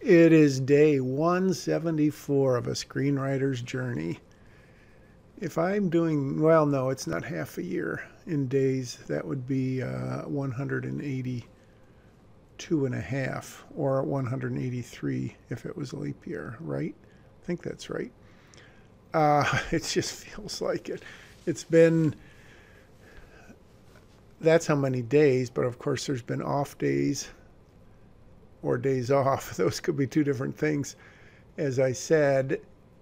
It is day 174 of a screenwriter's journey. If I'm doing, well, no, it's not half a year in days. That would be uh, 182 and a half, or 183 if it was a leap year, right? I think that's right. Uh, it just feels like it. It's been, that's how many days, but of course, there's been off days or days off. Those could be two different things, as I said.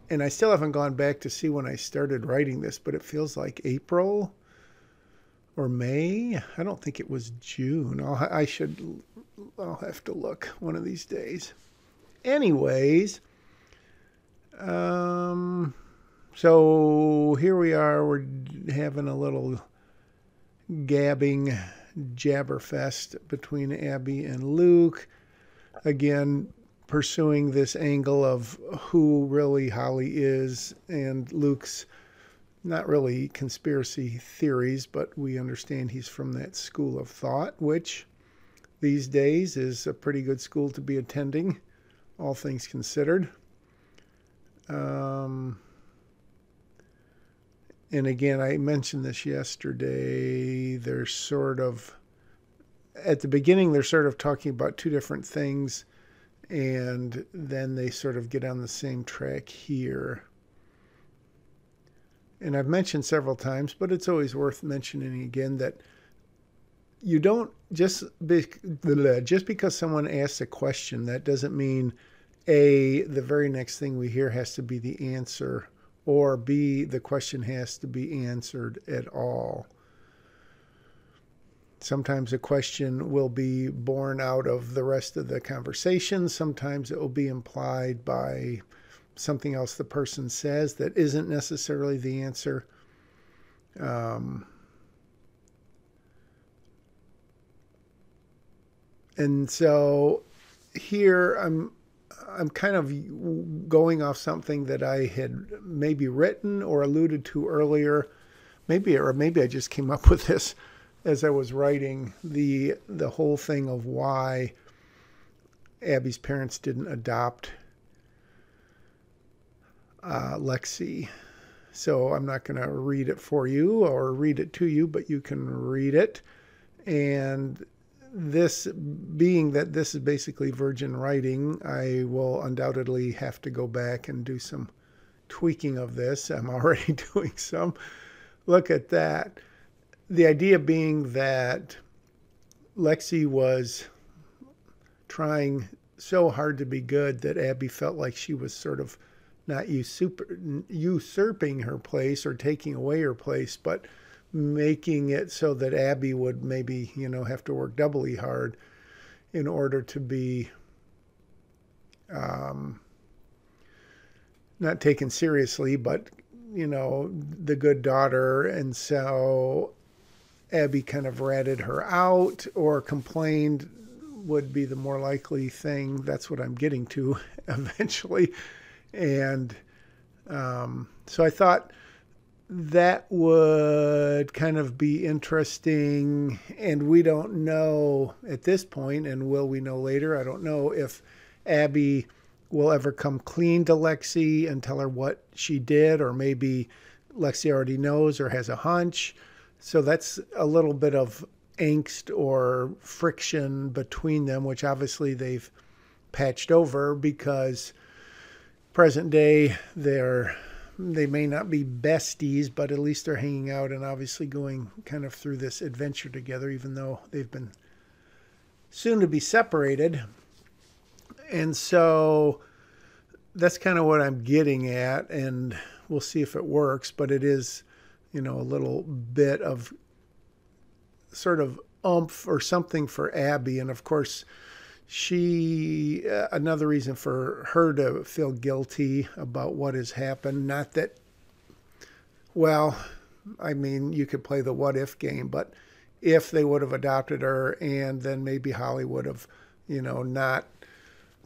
And I still haven't gone back to see when I started writing this, but it feels like April or May. I don't think it was June. I'll, I should, I'll have to look one of these days. Anyways, um, so here we are. We're having a little gabbing jabberfest between Abby and Luke again pursuing this angle of who really Holly is and Luke's not really conspiracy theories, but we understand he's from that school of thought, which these days is a pretty good school to be attending, all things considered. Um, and again, I mentioned this yesterday. There's sort of at the beginning they're sort of talking about two different things and then they sort of get on the same track here and I've mentioned several times, but it's always worth mentioning again that you don't just be, just because someone asks a question that doesn't mean a the very next thing we hear has to be the answer or b the question has to be answered at all. Sometimes a question will be born out of the rest of the conversation. Sometimes it will be implied by something else the person says that isn't necessarily the answer. Um, and so here I'm I'm kind of going off something that I had maybe written or alluded to earlier, maybe or maybe I just came up with this as I was writing the the whole thing of why Abby's parents didn't adopt uh, Lexi. So I'm not going to read it for you or read it to you, but you can read it. And this being that this is basically virgin writing, I will undoubtedly have to go back and do some tweaking of this. I'm already doing some. Look at that the idea being that Lexi was trying so hard to be good that Abby felt like she was sort of not usurping her place or taking away her place, but making it so that Abby would maybe, you know, have to work doubly hard in order to be um, not taken seriously, but, you know, the good daughter. And so Abby kind of ratted her out or complained would be the more likely thing. That's what I'm getting to eventually. And um, so I thought that would kind of be interesting. And we don't know at this point, and will we know later? I don't know if Abby will ever come clean to Lexi and tell her what she did, or maybe Lexi already knows or has a hunch. So that's a little bit of angst or friction between them, which obviously they've patched over because present day they're they may not be besties, but at least they're hanging out and obviously going kind of through this adventure together, even though they've been soon to be separated. And so that's kind of what I'm getting at, and we'll see if it works. But it is you know, a little bit of sort of umph or something for Abby. And of course, she, uh, another reason for her to feel guilty about what has happened. Not that, well, I mean, you could play the what if game, but if they would have adopted her and then maybe Holly would have, you know, not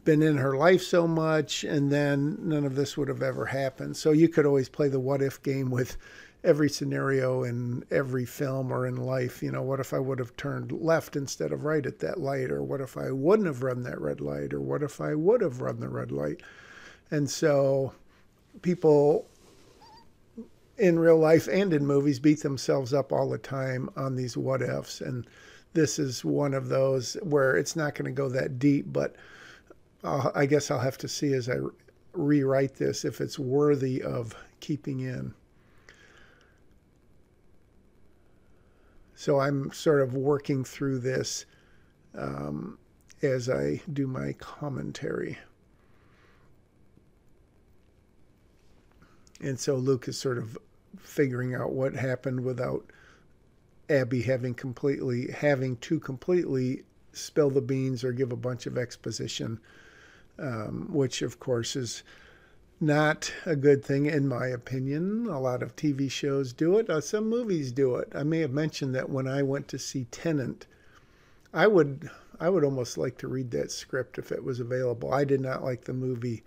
been in her life so much and then none of this would have ever happened. So you could always play the what if game with every scenario in every film or in life. You know, what if I would have turned left instead of right at that light? Or what if I wouldn't have run that red light? Or what if I would have run the red light? And so people in real life and in movies beat themselves up all the time on these what ifs. And this is one of those where it's not going to go that deep, but I guess I'll have to see as I rewrite this if it's worthy of keeping in. So I'm sort of working through this um, as I do my commentary. And so Luke is sort of figuring out what happened without Abby having completely having to completely spill the beans or give a bunch of exposition, um, which of course is not a good thing in my opinion. A lot of TV shows do it. Uh, some movies do it. I may have mentioned that when I went to see Tenet, I would I would almost like to read that script if it was available. I did not like the movie.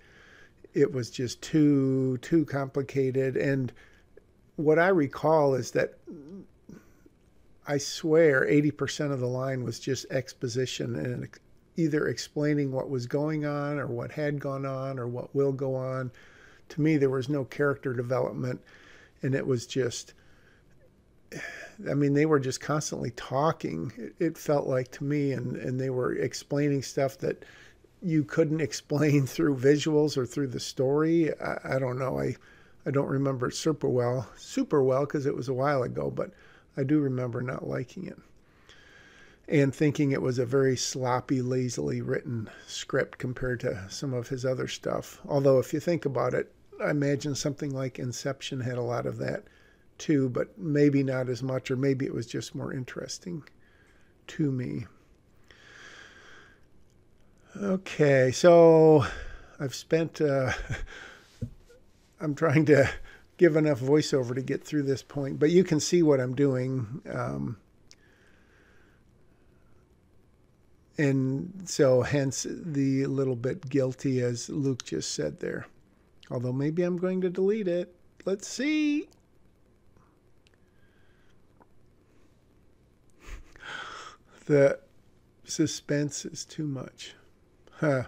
It was just too too complicated and what I recall is that I swear 80% of the line was just exposition and either explaining what was going on or what had gone on or what will go on. To me, there was no character development, and it was just. I mean, they were just constantly talking. It felt like to me, and and they were explaining stuff that you couldn't explain through visuals or through the story. I, I don't know. I I don't remember it super well, super well because it was a while ago, but I do remember not liking it and thinking it was a very sloppy, lazily written script compared to some of his other stuff. Although, if you think about it, I imagine something like Inception had a lot of that too, but maybe not as much, or maybe it was just more interesting to me. Okay, so I've spent. Uh, I'm trying to give enough voiceover to get through this point, but you can see what I'm doing. Um, and so, hence the little bit guilty, as Luke just said there. Although maybe I'm going to delete it. Let's see. the suspense is too much. Huh.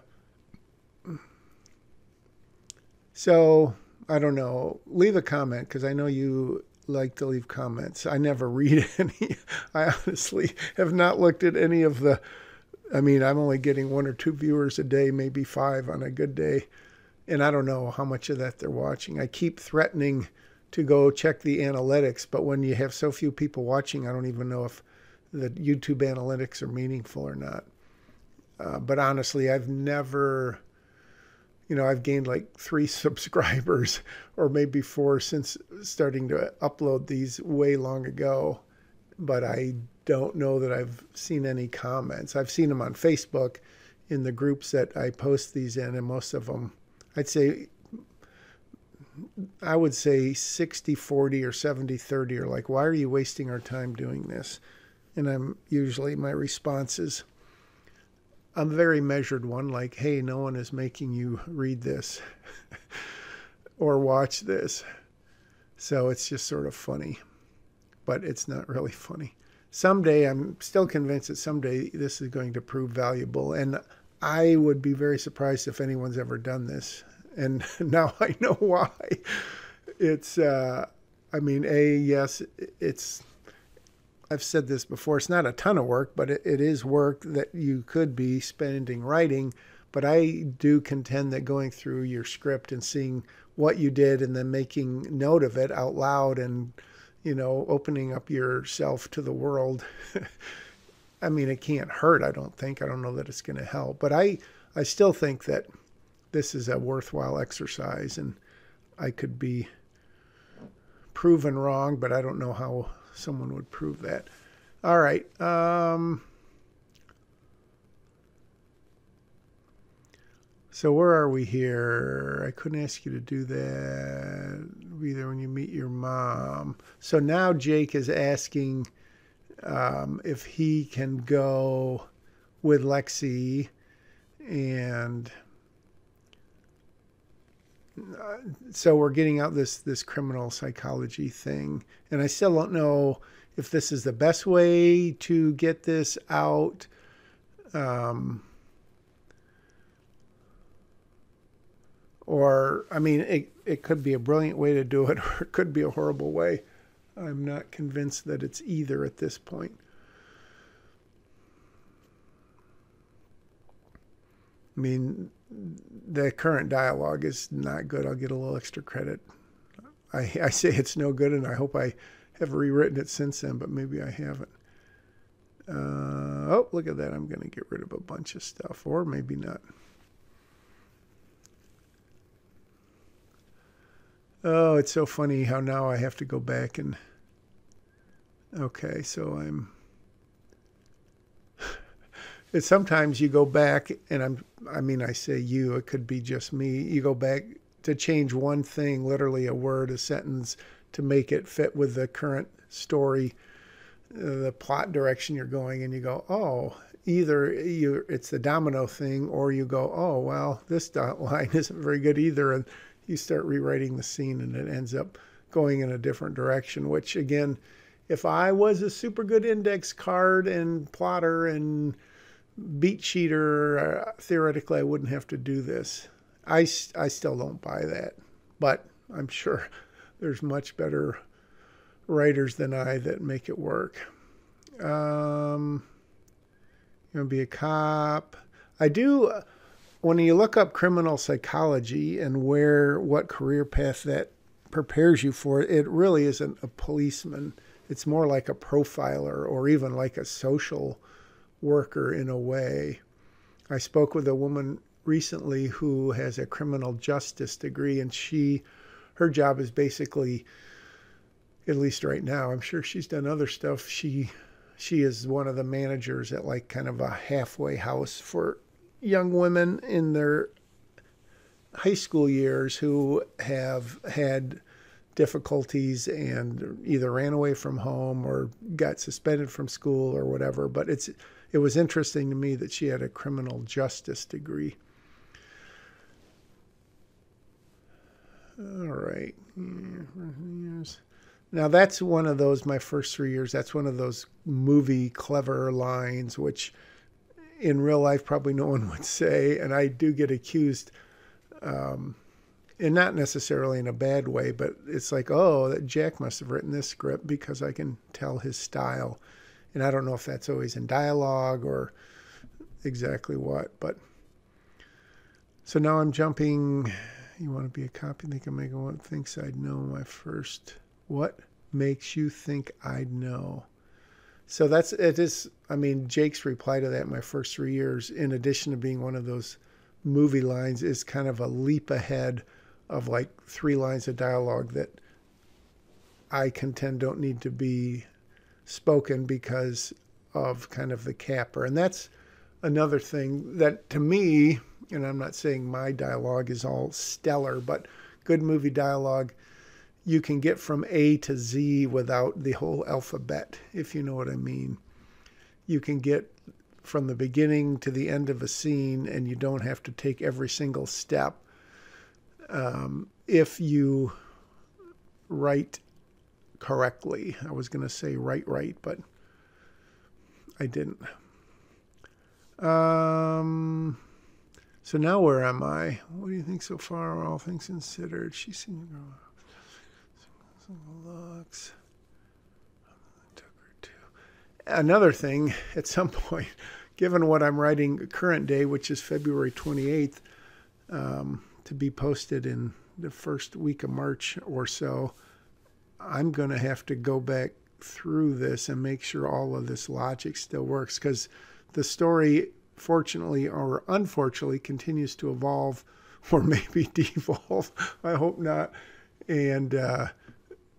So, I don't know. Leave a comment because I know you like to leave comments. I never read any. I honestly have not looked at any of the. I mean, I'm only getting one or two viewers a day, maybe five on a good day. And I don't know how much of that they're watching. I keep threatening to go check the analytics, but when you have so few people watching, I don't even know if the YouTube analytics are meaningful or not. Uh, but honestly, I've never you know, I've gained like three subscribers or maybe four since starting to upload these way long ago. But I don't know that I've seen any comments. I've seen them on Facebook in the groups that I post these in, and most of them, I'd say, I would say 60 40 or 70 30 are like, why are you wasting our time doing this? And I'm usually, my response is, a very measured one, like, hey, no one is making you read this or watch this. So it's just sort of funny, but it's not really funny. Someday, I'm still convinced that someday this is going to prove valuable. And I would be very surprised if anyone's ever done this. And now I know why. It's, uh, I mean, A, yes, it's I've said this before, it's not a ton of work, but it, it is work that you could be spending writing. But I do contend that going through your script and seeing what you did and then making note of it out loud and, you know, opening up yourself to the world. I mean, it can't hurt, I don't think. I don't know that it's going to help. But I, I still think that this is a worthwhile exercise and I could be proven wrong, but I don't know how someone would prove that. All right. Um, so where are we here? I couldn't ask you to do that either when you meet your mom. So now Jake is asking um, if he can go with Lexi and uh, so we're getting out this this criminal psychology thing, and I still don't know if this is the best way to get this out. Um, or I mean, it it could be a brilliant way to do it, or it could be a horrible way. I'm not convinced that it's either at this point. I mean, the current dialogue is not good. I'll get a little extra credit. I, I say it's no good, and I hope I have rewritten it since then, but maybe I haven't. Uh, oh, look at that. I'm going to get rid of a bunch of stuff, or maybe not. Oh, it's so funny how now I have to go back and. Okay, so I'm sometimes you go back and I'm I mean I say you it could be just me you go back to change one thing literally a word a sentence to make it fit with the current story uh, the plot direction you're going and you go oh either you it's the domino thing or you go oh well this line isn't very good either and you start rewriting the scene and it ends up going in a different direction which again if I was a super good index card and plotter and beat cheater, uh, theoretically, I wouldn't have to do this. I, I still don't buy that, but I'm sure there's much better writers than I that make it work. Um, you to be a cop? I do. When you look up criminal psychology and where what career path that prepares you for, it really isn't a policeman. It's more like a profiler or even like a social worker in a way. I spoke with a woman recently who has a criminal justice degree, and she, her job is basically, at least right now, I'm sure she's done other stuff. She, she is one of the managers at like kind of a halfway house for young women in their high school years who have had difficulties and either ran away from home or got suspended from school or whatever. But it's it was interesting to me that she had a criminal justice degree. All right. Now that's one of those my first three years. That's one of those movie clever lines, which in real life probably no one would say, and I do get accused, um, and not necessarily in a bad way, but it's like, oh, that Jack must have written this script because I can tell his style and I don't know if that's always in dialogue or exactly what, but so now I'm jumping. You want to be a copy? Think I'm making what thinks I'd know my first. What makes you think I'd know? So that's it is. I mean, Jake's reply to that my first three years, in addition to being one of those movie lines, is kind of a leap ahead of like three lines of dialogue that I contend don't need to be spoken because of kind of the capper. And that's another thing that to me, and I'm not saying my dialogue is all stellar, but good movie dialogue, you can get from A to Z without the whole alphabet, if you know what I mean. You can get from the beginning to the end of a scene, and you don't have to take every single step. Um, if you write correctly. I was going to say right, right, but I didn't. Um, so now where am I? What do you think so far? All things considered, she's seen the girl. Looks. Another thing, at some point, given what I'm writing current day, which is February 28th, um, to be posted in the first week of March or so, I'm going to have to go back through this and make sure all of this logic still works because the story, fortunately or unfortunately, continues to evolve or maybe devolve. I hope not. And uh,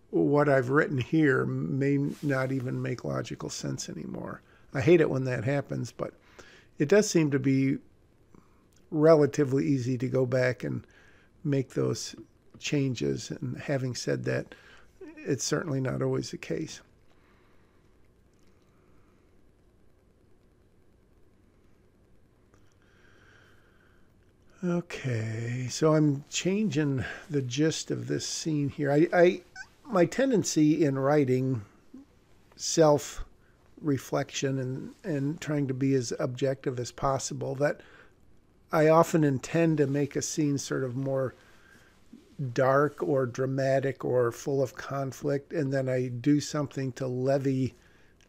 what I've written here may not even make logical sense anymore. I hate it when that happens, but it does seem to be relatively easy to go back and make those changes. And having said that, it's certainly not always the case. Okay, so I'm changing the gist of this scene here. I, I my tendency in writing self reflection and, and trying to be as objective as possible that I often intend to make a scene sort of more dark or dramatic or full of conflict and then I do something to levy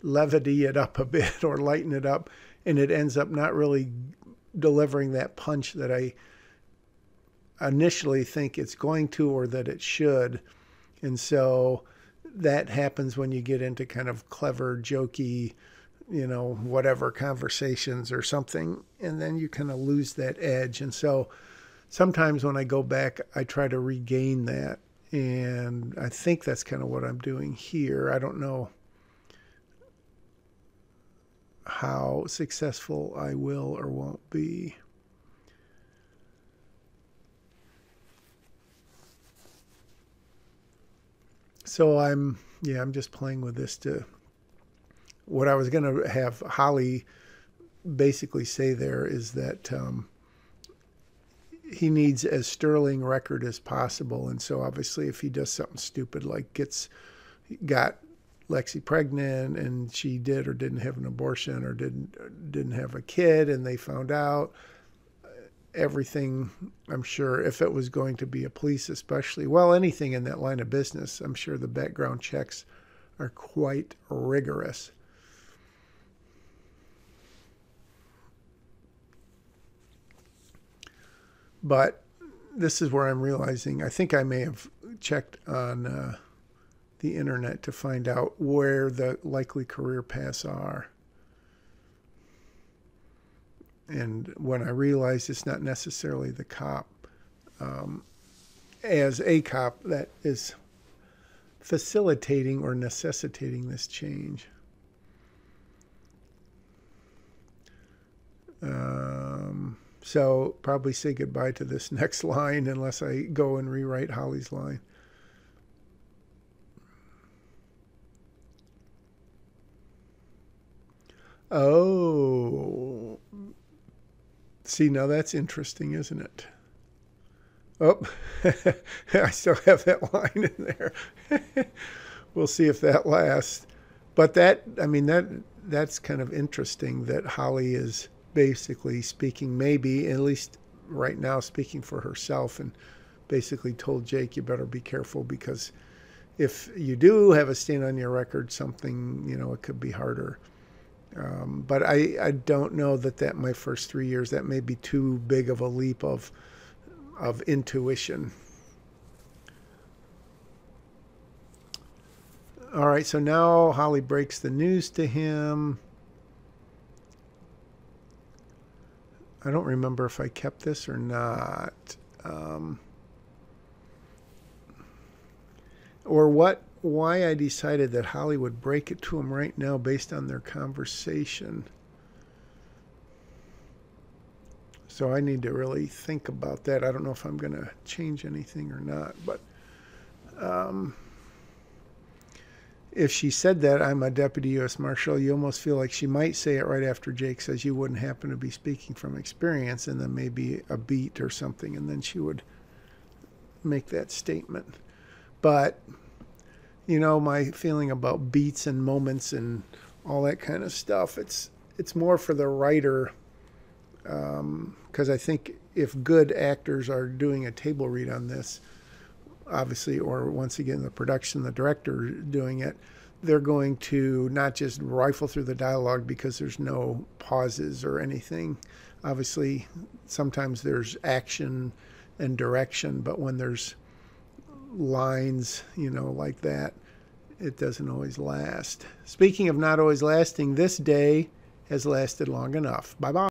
levity it up a bit or lighten it up and it ends up not really delivering that punch that I initially think it's going to or that it should. And so that happens when you get into kind of clever, jokey, you know, whatever conversations or something. And then you kind of lose that edge. And so sometimes when I go back, I try to regain that. And I think that's kind of what I'm doing here. I don't know how successful I will or won't be. So I'm, yeah, I'm just playing with this to. What I was going to have Holly basically say there is that um, he needs as sterling record as possible, and so obviously if he does something stupid like gets got Lexi pregnant and she did or didn't have an abortion or didn't didn't have a kid and they found out everything i'm sure if it was going to be a police especially well anything in that line of business i'm sure the background checks are quite rigorous but this is where i'm realizing i think i may have checked on uh, the internet to find out where the likely career paths are. And when I realized it's not necessarily the cop, um, as a cop that is facilitating or necessitating this change. Um, so probably say goodbye to this next line unless I go and rewrite Holly's line. Oh. See, now that's interesting, isn't it? Oh, I still have that line in there. we'll see if that lasts. But that, I mean, that that's kind of interesting that Holly is basically speaking, maybe at least right now, speaking for herself, and basically told Jake, "You better be careful because if you do have a stain on your record, something you know, it could be harder." Um, but I, I don't know that that my first three years that may be too big of a leap of of intuition. All right, so now Holly breaks the news to him. I don't remember if I kept this or not. Um, or what why I decided that Holly would break it to him right now based on their conversation. So I need to really think about that. I don't know if I'm going to change anything or not, but um, if she said that I'm a deputy U.S. Marshal, you almost feel like she might say it right after Jake says you wouldn't happen to be speaking from experience, and then maybe a beat or something, and then she would make that statement. But you know my feeling about beats and moments and all that kind of stuff. It's it's more for the writer because um, I think if good actors are doing a table read on this, obviously, or once again the production, the director doing it, they're going to not just rifle through the dialogue because there's no pauses or anything. Obviously, sometimes there's action and direction, but when there's lines, you know, like that, it doesn't always last. Speaking of not always lasting, this day has lasted long enough. Bye bye.